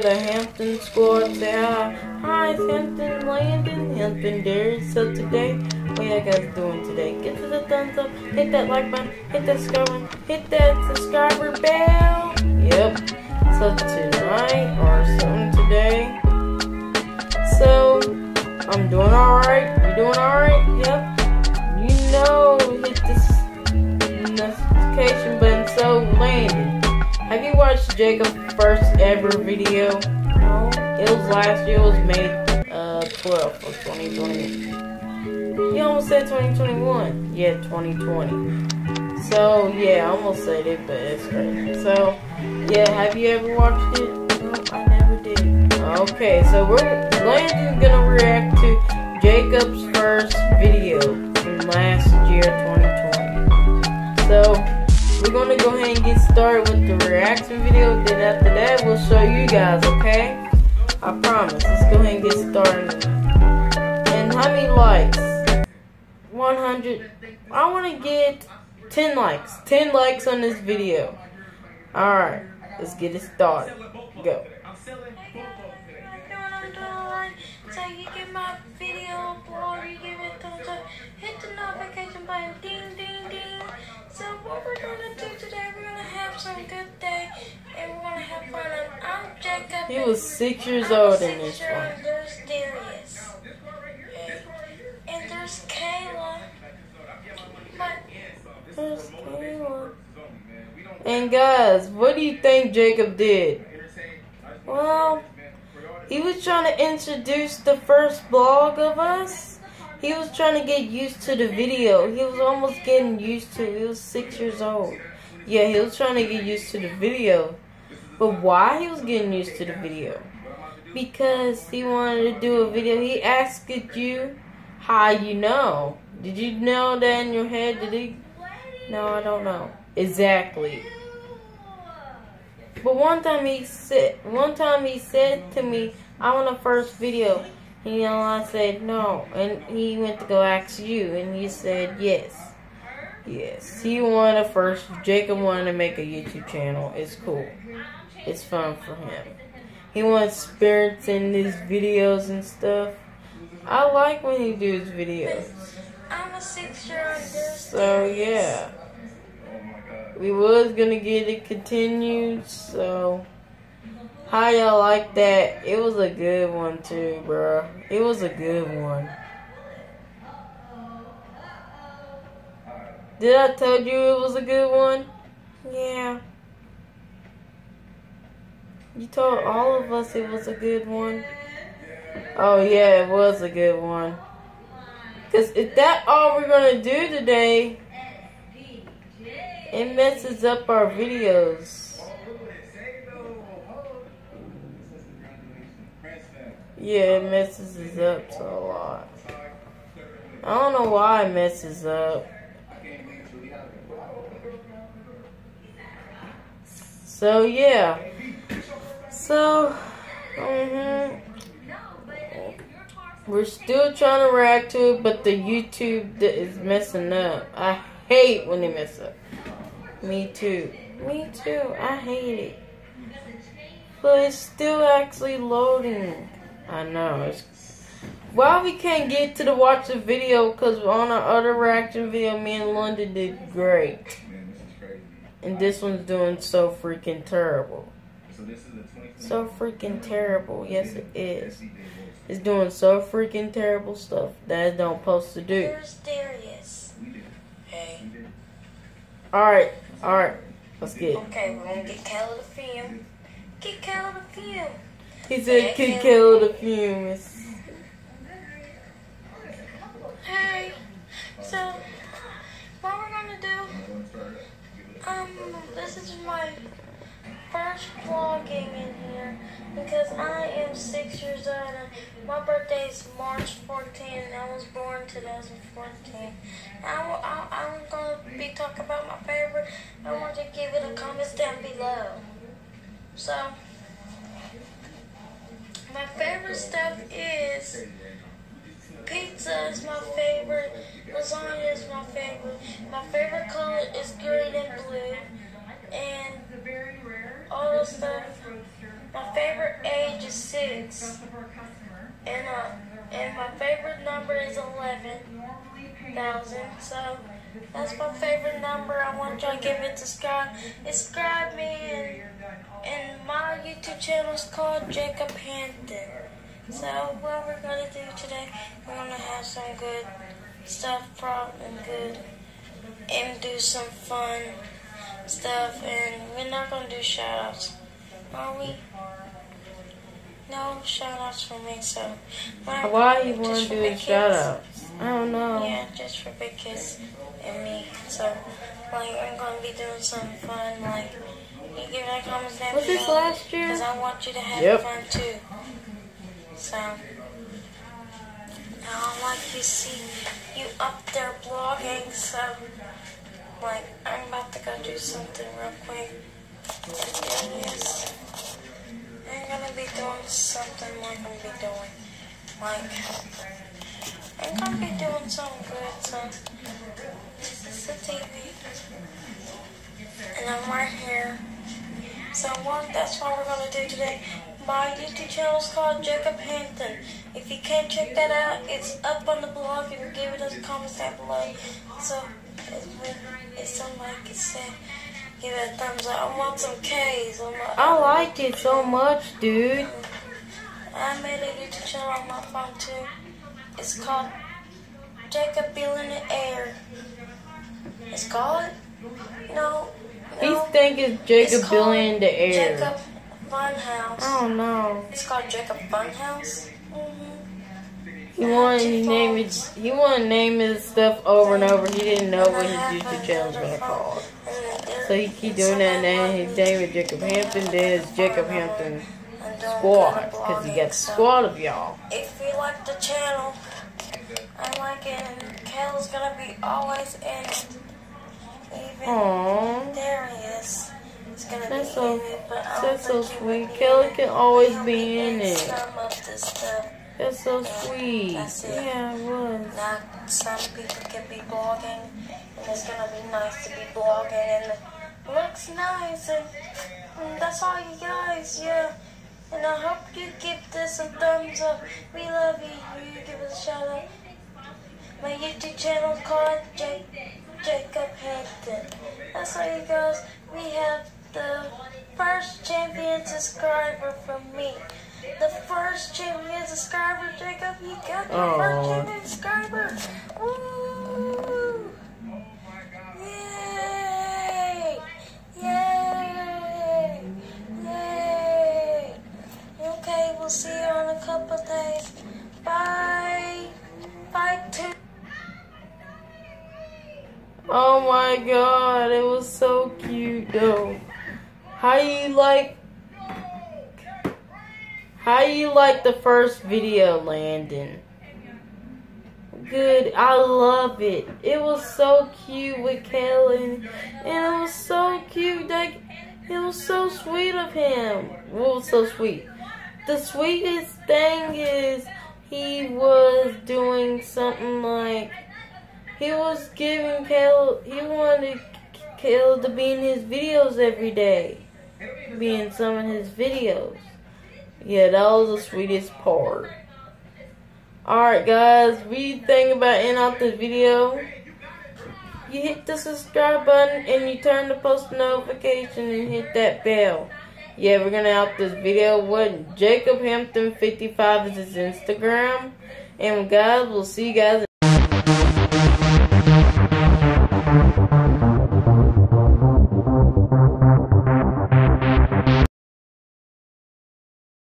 to the Hampton squad. Say hi. Hampton Landon, Hampton Darius. So today, what are you guys doing today? Get to the thumbs up, hit that like button, hit that subscribe button, hit that subscriber bell. Yep. So tonight or something today. So I'm doing alright. You doing alright? Yep. You know, hit this notification button. So Landon. Have you watched Jacob's first ever video? No. It was last year. It was May uh, 12th of 2020. You almost said 2021. Yeah, 2020. So, yeah, I almost said it, but it's crazy. So, yeah, have you ever watched it? No, I never did. Okay, so we're Landon's gonna react to Jacob's first video from last year, 2020. So, we're gonna go ahead and get started with the reaction video. Then after that, we'll show you guys, okay? I promise. Let's go ahead and get started. And how many likes? 100. I want to get 10 likes. 10 likes on this video. Alright, let's get it started. Go. What we're gonna do today, we're gonna have some good day, and we're gonna have fun. And I'm Jacob. He was six years old in this one. And there's Darius. Okay. And there's Kayla. But There's Kayla. And guys, what do you think Jacob did? Well, he was trying to introduce the first blog of us. He was trying to get used to the video. He was almost getting used to it. He was six years old. Yeah, he was trying to get used to the video. But why he was getting used to the video? Because he wanted to do a video. He asked you how you know. Did you know that in your head? Did he? No, I don't know. Exactly. But one time he said, one time he said to me, I want a first video. And you I said no. And he went to go ask you, and he said yes. Yes. He wanted first, Jacob wanted to make a YouTube channel. It's cool. It's fun for him. He wants spirits in his videos and stuff. I like when he does videos. I'm a six-year-old. So, yeah. We was gonna get it continued, so... How y'all like that? It was a good one too, bro. It was a good one. Did I tell you it was a good one? Yeah. You told all of us it was a good one. Oh yeah, it was a good one. Cause if that all we're gonna do today, it messes up our videos. Yeah, it messes us up so a lot. I don't know why it messes up. So yeah. So mm-hmm. We're still trying to react to it, but the YouTube is messing up. I hate when they mess up. Me too. Me too. I hate it. But it's still actually loading. I know. It's why we can't get to the watch the video because on our other reaction video, me and Landon did great. And this one's doing so freaking terrible. So freaking terrible. Yes, it is. It's doing so freaking terrible stuff that it don't supposed to do. There's Darius. Hey. Alright, alright. Let's get it. Okay, we're gonna get Cal to film. Get Cal to film. He said could kill the fumes. Hey, so what we're gonna do? Um, this is my first vlogging in here because I am six years old and my birthday is March 14th. I was born 2014. I, I, I'm gonna be talking about my favorite. I want to give it a comments down below. So. My favorite stuff is pizza is my favorite, lasagna is my favorite. My favorite color is green and blue, and all the stuff. My favorite age is six, and uh, and my favorite number is eleven thousand. So that's my favorite number. I want y'all to give it subscribe. Subscribe me and and my YouTube channel is called Jacob Hampton. So what we're gonna do today, we're gonna have some good stuff, prop and good, and do some fun stuff. And we're not gonna do shoutouts, are we? No shoutouts for me. So Why you to do a kids. Shout out? I don't know. Yeah, just for big kids and me. So, like, I'm gonna be doing something fun. Like, you give me a comment down Was this below, last year? Because I want you to have Yep. fun too. So, I don't like to see you up there blogging. So, like, I'm about to go do something real quick. There. I'm gonna be doing something like I'm gonna be doing. Like, I'm gonna be doing something good, so this is the TV. And I'm right here. So what that's what we're gonna do today. My YouTube channel is called Jacob Hampton. If you can't check that out, it's up on the blog. You can give it a comment down below. So it's, something like it said. Give it a thumbs up. I want some K's. I like it so much, dude. I made a YouTube channel on my phone too. It's called Jacob Bill in the Air. It's called? No. He no. think it's Jacob It's Billy in the air. Jacob Funhouse. I don't know. It's called Jacob Funhouse. Mm-hmm. He wanted to name it. He wanted to name his stuff over and over. He didn't know what his YouTube channel was gonna call. So he keep doing that. And then his name is Jacob Hampton. Then it's Jacob Hampton Squad because he got the squad of y'all. If you like the channel, I like it, and Kale's gonna be always in it. Even Aww. there he is. Gonna That's be so- in it, but I That's so think he will sweet. Kelly can always be in it. Some of this stuff. That's so sweet. That's it. Yeah, it was. Now, some people can be blogging, and it's gonna be nice to be blogging, and it looks nice, and, and that's all you guys, yeah. And I hope you give this a thumbs up. We love you. You give us a shout out. My YouTube channel called Jacob Hampton. That's all it goes. We have the first champion subscriber from me. The first champion subscriber, Jacob. You got the first champion subscriber. Oh my god, it was so cute though. How you like How you like the first video, Landon? Good, I love it. It was so cute with Kellen, and it was so cute. Like it was so sweet of him. What was so sweet? The sweetest thing is he was doing something like he was giving Caleb, he wanted Caleb to be in his videos every day. Be in some of his videos. Yeah, that was the sweetest part. Alright guys, we think about ending out this video. You hit the subscribe button and you turn the post notification and hit that bell. Yeah, we're gonna out this video with Jacob Hampton 55 is his Instagram. And guys, we'll see you guys